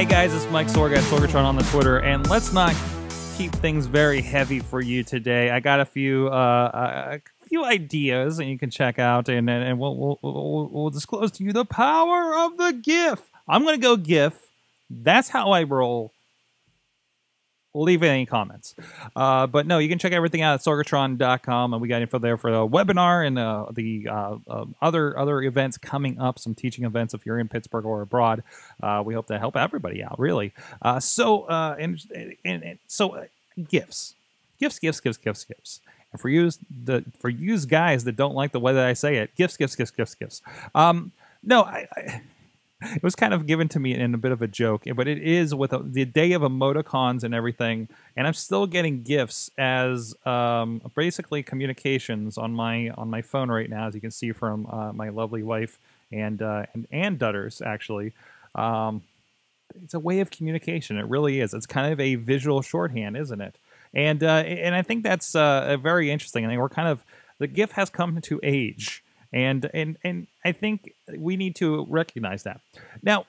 Hey guys, it's Mike Sorg at Sorgatron on the Twitter, and let's not keep things very heavy for you today. I got a few uh, a few ideas, and you can check out, and and, and we'll, we'll, we'll we'll disclose to you the power of the GIF. I'm gonna go GIF. That's how I roll. Leave any comments. Uh, but no, you can check everything out at sorgatron.com, and we got info there for the webinar and uh, the uh, uh, other other events coming up, some teaching events if you're in Pittsburgh or abroad. Uh, we hope to help everybody out, really. Uh, so, and, and, and, so gifts, gifts, gifts, gifts, gifts, gifts. And for you, the for you guys that don't like the way that I say it, gifts, gifts, gifts, gifts, gifts. Um, no, I, I it was kind of given to me in a bit of a joke, but it is with a, the day of emoticons and everything, and I'm still getting gifs as um, basically communications on my on my phone right now, as you can see from uh, my lovely wife and uh, and and actually. Um, it's a way of communication. It really is. It's kind of a visual shorthand, isn't it? And uh, and I think that's uh, very interesting. I think we're kind of the GIF has come to age and and and I think we need to recognize that. Now,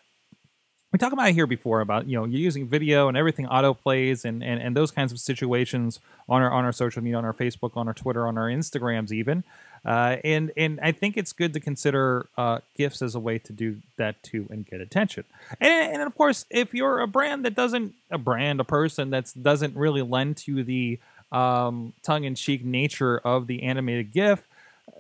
we talked about here before about you know you're using video and everything auto plays and, and and those kinds of situations on our on our social media, on our Facebook, on our Twitter, on our Instagrams, even. Uh, and and I think it's good to consider uh, gifs as a way to do that too and get attention. And, and of course, if you're a brand that doesn't a brand a person that doesn't really lend to the um, tongue-in-cheek nature of the animated GIF,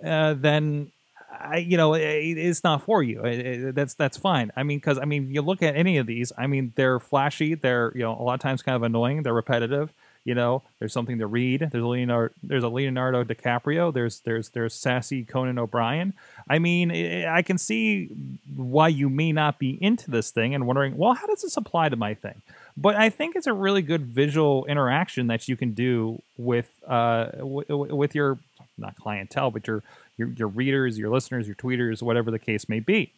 uh, then I, you know, it, it's not for you. It, it, that's that's fine. I mean, because I mean, you look at any of these. I mean, they're flashy. They're you know a lot of times kind of annoying. They're repetitive. You know, there's something to read. There's a Leonardo, there's a Leonardo DiCaprio. There's there's there's sassy Conan O'Brien. I mean, I can see why you may not be into this thing and wondering, well, how does this apply to my thing? But I think it's a really good visual interaction that you can do with uh w- with your not clientele, but your your your readers, your listeners, your tweeters, whatever the case may be.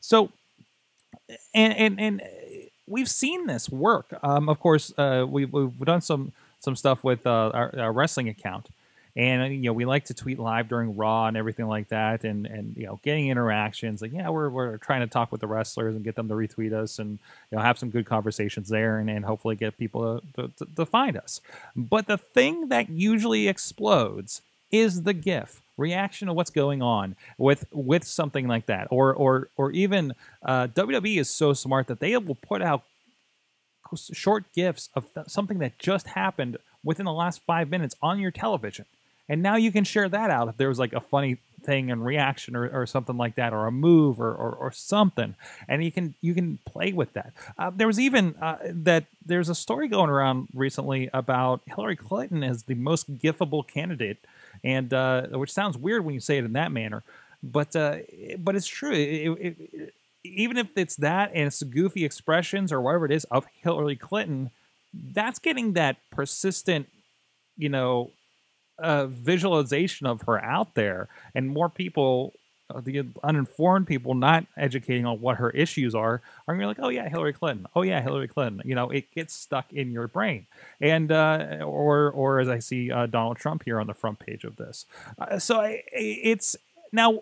So, and and and we've seen this work. Um, of course, uh, we've we've done some some stuff with uh, our, our, wrestling account. And uh, you know we like to tweet live during Raw and everything like that, and and you know getting interactions like yeah we're, we're trying to talk with the wrestlers and get them to retweet us and you know have some good conversations there and, and hopefully get people to, to, to find us. But the thing that usually explodes is the GIF reaction to what's going on with with something like that, or or or even uh, WWE is so smart that they will put out short gifs of th- something that just happened within the last five minutes on your television. And now you can share that out if there was like a funny thing and reaction or, or something like that, or a move or, or, or something. And you can you can play with that. Uh, there was even uh, that there's a story going around recently about Hillary Clinton as the most gifable candidate, and uh, which sounds weird when you say it in that manner, but uh, but it's true. It, it, it, even if it's that and it's goofy expressions or whatever it is of Hillary Clinton, that's getting that persistent, you know, uh, visualization of her out there, and more people, uh, the uninformed people, not educating on what her issues are, are gonna be like, oh yeah, Hillary Clinton, oh yeah, Hillary Clinton. You know, it gets stuck in your brain, and uh, or or as I see uh, Donald Trump here on the front page of this. Uh, so I, it's now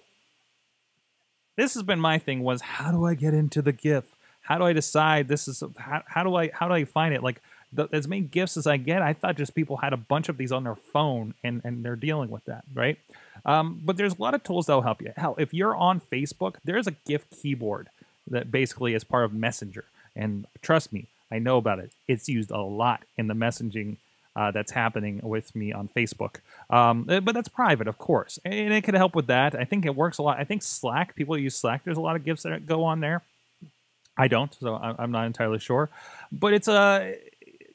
this has been my thing was how do I get into the GIF? How do I decide this is how, how do I how do I find it? Like the, as many gifs as I get, I thought just people had a bunch of these on their phone and and they're dealing with that, right? Um, but there's a lot of tools that will help you. Hell, if you're on Facebook, there's a GIF keyboard that basically is part of Messenger, and trust me, I know about it. It's used a lot in the messaging uh, that's happening with me on Facebook. Um, eh, but that's private, of course, and it could help with that. I think it works a lot. I think Slack, people use Slack. There's a lot of gifs that go on there. I don't, so I'm not entirely sure. But it's a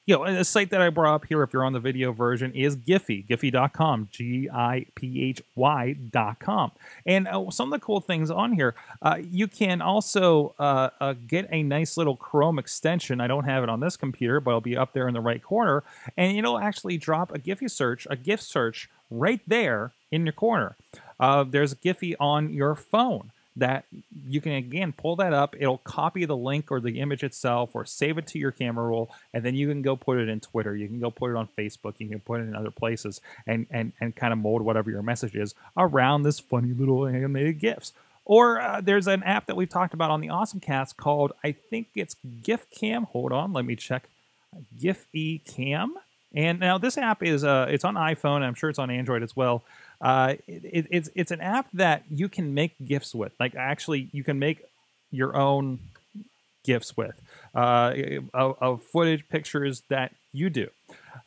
you know, a site that I brought up here, if you're on the video version, is Giphy, Giphy.com, G I P H Y.com. And uh, some of the cool things on here, uh, you can also uh, uh, get a nice little Chrome extension. I don't have it on this computer, but it'll be up there in the right corner. And it'll actually drop a Giphy search, a GIF search right there in your corner. Uh, there's Giphy on your phone that you can again pull that up it'll copy the link or the image itself or save it to your camera roll and then you can go put it in twitter you can go put it on facebook you can put it in other places and and, and kind of mold whatever your message is around this funny little animated gifs Or uh, there's an app that we've talked about on the Awesome Cast called, I think it's GIF Cam. Hold on, let me check. GIF E Cam. And now this app is uh, it's on iPhone. I'm sure it's on Android as well. Uh, it, it's it's an app that you can make gifs with. Like actually, you can make your own gifs with uh, of, of footage, pictures that you do.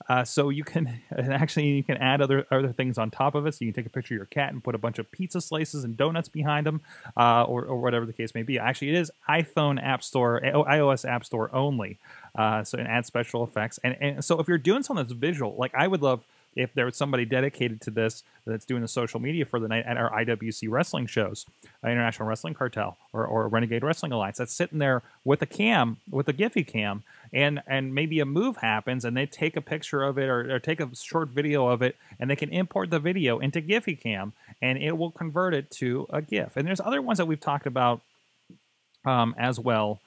Uh, so you can and actually you can add other other things on top of it. So you can take a picture of your cat and put a bunch of pizza slices and donuts behind them, uh, or, or whatever the case may be. Actually, it is iPhone App Store, iOS App Store only. Uh, so and add special effects. And, and so if you're doing something that's visual, like I would love if there was somebody dedicated to this that's doing the social media for the night at our IWC wrestling shows, uh, International Wrestling Cartel or, or Renegade Wrestling Alliance, that's sitting there with a cam, with a Giphy cam, and and maybe a move happens and they take a picture of it or, or take a short video of it and they can import the video into Giphy cam and it will convert it to a GIF. And there's other ones that we've talked about um, as well.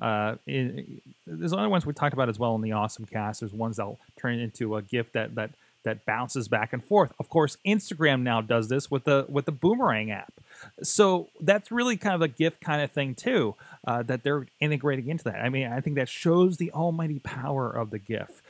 Uh, in, there's other ones we talked about as well in the awesome cast. There's ones that'll turn into a GIF that that that bounces back and forth. Of course, Instagram now does this with the with the Boomerang app. So that's really kind of a GIF kind of thing too uh, that they're integrating into that. I mean, I think that shows the almighty power of the GIF.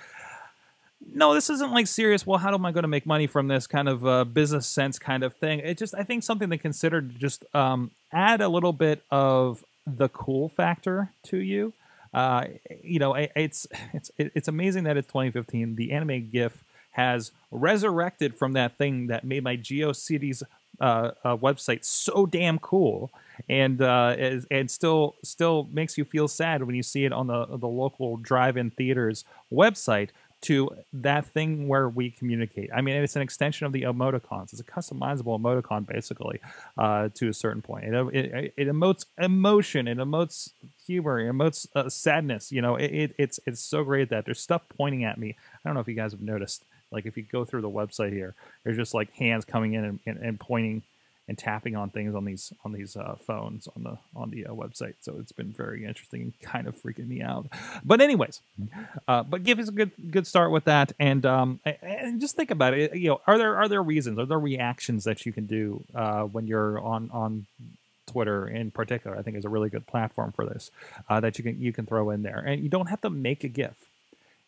No, this isn't like serious. Well, how am I going to make money from this kind of uh, business sense kind of thing? It just I think something to consider to just um, add a little bit of the cool factor to you. Uh, you know, it's it's it's amazing that it's 2015. The anime GIF has resurrected from that thing that made my GeoCities uh, uh, website so damn cool, and uh, and still still makes you feel sad when you see it on the the local drive-in theaters website to that thing where we communicate. I mean, it's an extension of the emoticons. It's a customizable emoticon, basically, uh, to a certain point. It, it, it, emotes emotion, it emotes humor, it emotes uh, sadness. You know, it, it's it's so great that there's stuff pointing at me. I don't know if you guys have noticed. Like if you go through the website here, there's just like hands coming in and, and, and pointing and tapping on things on these on these uh, phones on the on the uh, website. So it's been very interesting and kind of freaking me out. But anyways, uh, but give us a good good start with that, and um, and just think about it. You know, are there are there reasons? Are there reactions that you can do uh, when you're on on Twitter in particular? I think is a really good platform for this uh, that you can you can throw in there, and you don't have to make a GIF.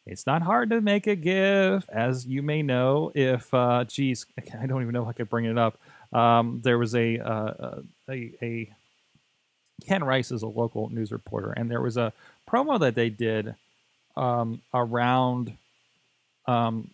It's not hard to make a GIF, as you may know. If, uh, geez, I don't even know if I could bring it up. Um, there was a, uh, a, a Ken Rice is a local news reporter, and there was a promo that they did um, around um,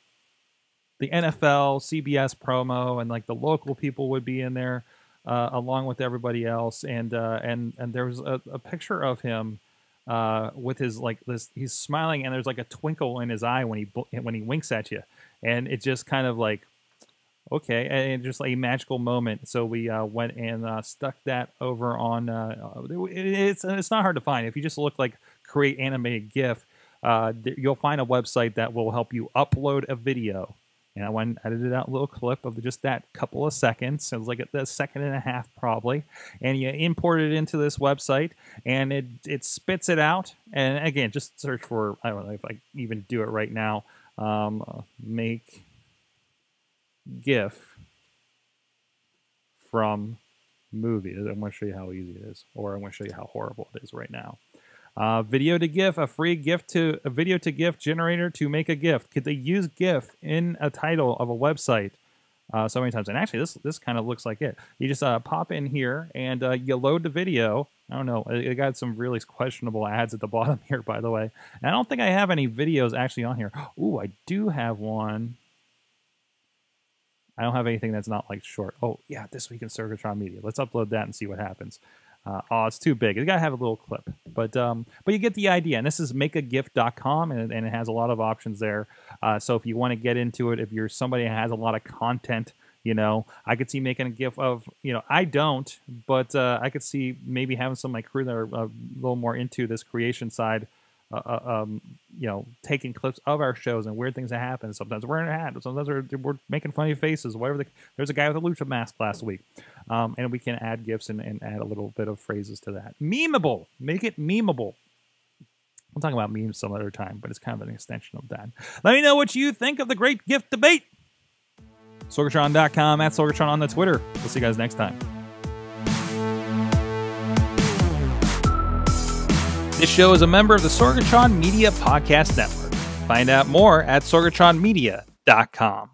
the NFL, CBS promo, and like the local people would be in there uh, along with everybody else, and uh, and and there was a, a picture of him uh, with his like this. He's smiling, and there's like a twinkle in his eye when he when he winks at you, and it just kind of like okay, and just like a magical moment. So we uh, went and uh, stuck that over on. Uh, it's it's not hard to find if you just look like create animated GIF. Uh, you'll find a website that will help you upload a video and I went and edited out a little clip of just that couple of seconds. It was like a, second and a half probably. And you import it into this website and it it spits it out. And again, just search for I don't know if I even do it right now. Um, make GIF from movie. I'm going to show you how easy it is, or I'm going to show you how horrible it is right now. Uh, video to GIF, a free GIF to a video to GIF generator to make a GIF. Could they use GIF in a title of a website uh, so many times? And actually, this this kind of looks like it. You just uh, pop in here and uh, you load the video. I don't know. It got some really questionable ads at the bottom here, by the way. And I don't think I have any videos actually on here. Ooh, I do have one. I don't have anything that's not like short. Oh, yeah, this week in Sorgatron Media. Let's upload that and see what happens. Uh, oh, it's too big. You gotta have a little clip, but um, but you get the idea. And this is makeagif.com, and, and it has a lot of options there. Uh, so if you want to get into it, if you're somebody that has a lot of content, you know, I could see making a GIF of, you know, I don't, but uh, I could see maybe having some of my crew that are a little more into this creation side uh, uh, um, you know, taking clips of our shows and weird things that happen. Sometimes we're in a hat. Sometimes we're, we're making funny faces. Whatever. The, there's a guy with a lucha mask last week, um, and we can add GIFs and, and add a little bit of phrases to that. Memeable, make it memeable. i'll talk about memes some other time, but it's kind of an extension of that. Let me know what you think of the great gift debate. Sorgatron.com, at Sorgatron on the Twitter. We'll see you guys next time. This show is a member of the Sorgatron Media Podcast Network. Find out more at sorgatronmedia.com.